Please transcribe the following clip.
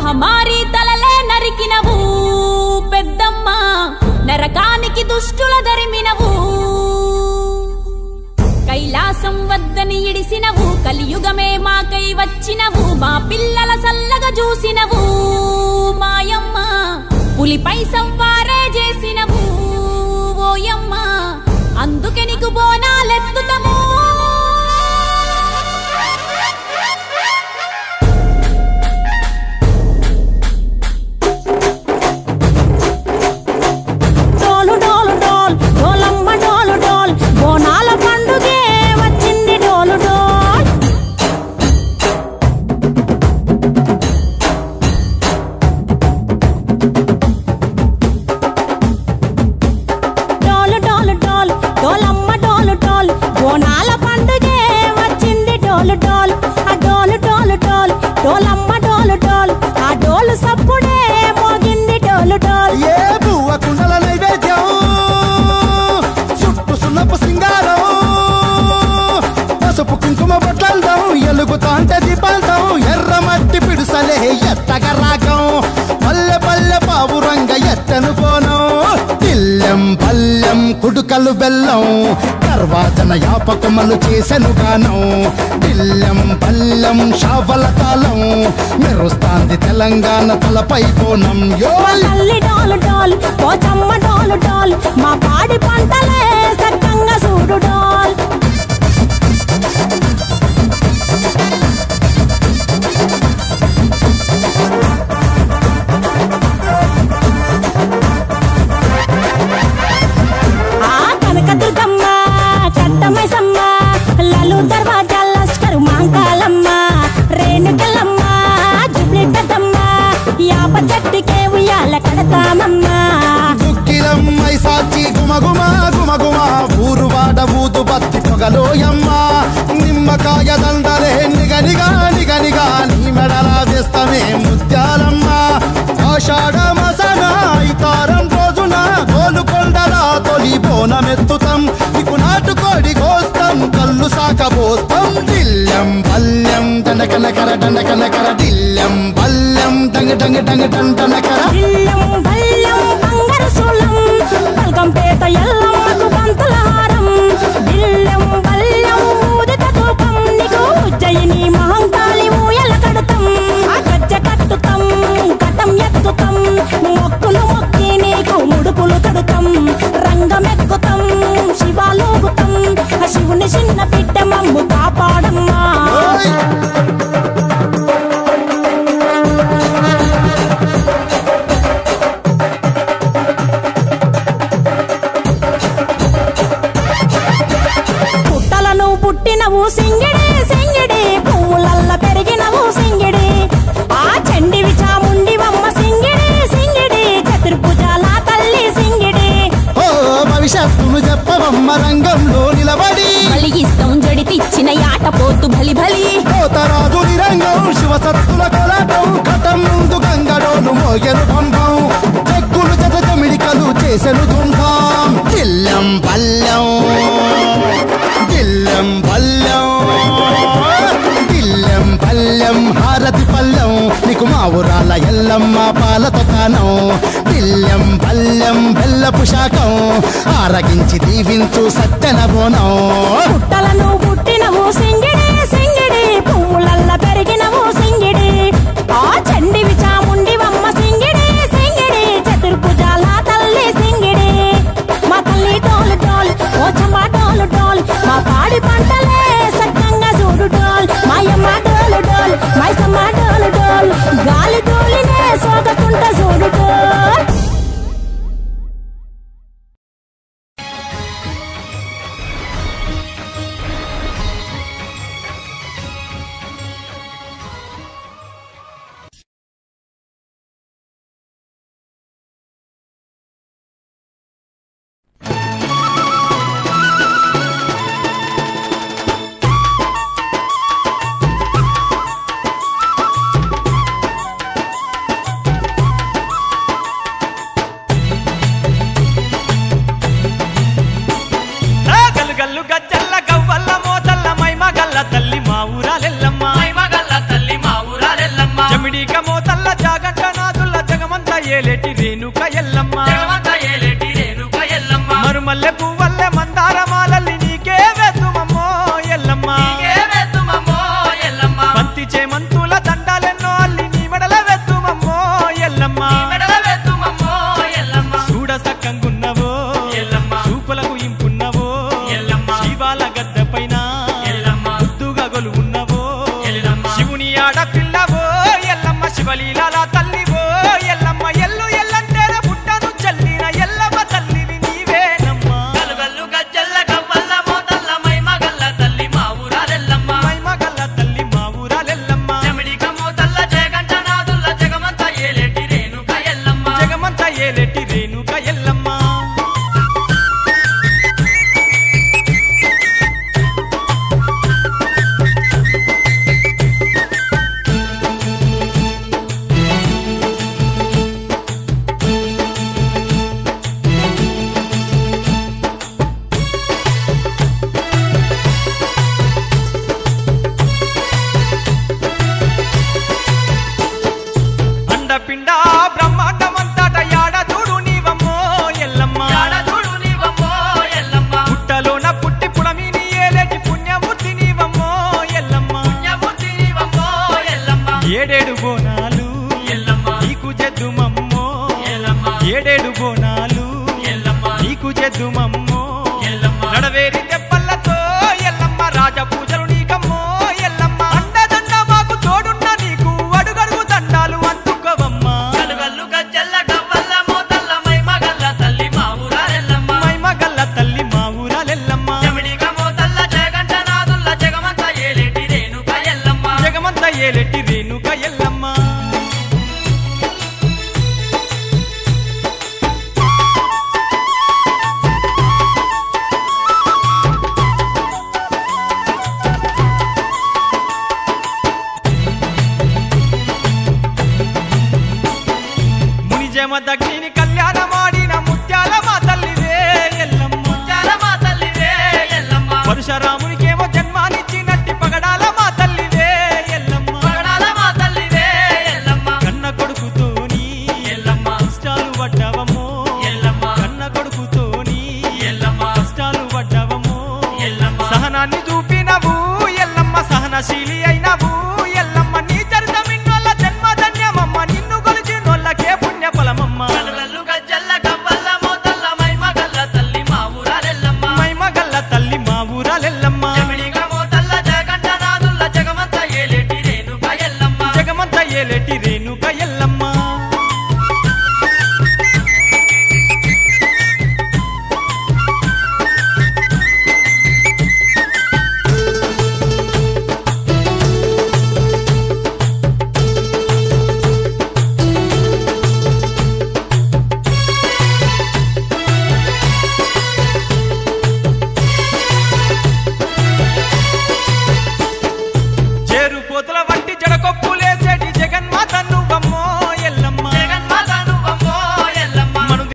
మహమారి తలలే నరికినవు. పెద్దమ్మ నరకానికి దుష్టుల దరిమినవు. కైలాసం వద్దని ఇడిసినవు. కలియుగమే మాకై వచ్చినవు. మా పిల్లల సల్లగా చూసినవు. మాయమ్మ పులిపై సవ్వారే వాచన యాపకమలు చేసెను గానం పిల్లం పల్లెం షావల తాళం మెరుస్తాంది తెలంగాణ తలపై కోణం యో తల్లి డోలు పోచమ్మ డోలు డోల్ మా పాడి పంటలే సక్కంగా చూడు డాల్. டன கன கர டன கன கர. டில்லம் பல்லம் டங்கு டங்கு டங்கு டன் டன పుట్టినవు సింగిడి సింగిడి. పువ్వులల్ల పెరిగినవు సింగిడి. ఆ చండివి చాముండివమ్మ సింగిడి సింగిడి. చతుర్భుజాల తల్లి సింగిడి. ఓ భవిష్యత్తును చెప్పవమ్మ రంగంలో నిలబడి. బలిగిస్తాం జడితిచ్చిన యాట పోతు బలి బలి పోతరాజు నిరంగం శివసత్తుల కొలటం కటం ముందు గంగడోను మోగెను పంపం. చెక్కులు జత జమిడికలు చేసెను దుంభం దిల్లం పల్లెం పావురాల ఎల్లమ్మ పాల దుకాణం బిల్లం పల్లెం బెల్లపు శాఖం ఆరగించి దీవించు సత్యన బోనం. పుట్టలను పుట్టినవు సింగిడి సింగిడి. పువ్వులల్ల పెరిగినవు సింగిడి. ఆ చండి చాముండి అమ్మ సింగిడి సింగిడి. చతుర్భుజాల తల్లి సింగిడి. మా తల్లి డోలు డోల్ ఓ చంబా మా పాడి పంటలే సక్కంగా చూడు డోల్. మా అమ్మ డోలు డోల్. శివలీలాల తల్లివో ఎల్లమ్మ ఎల్లు ఎల్లంటేనే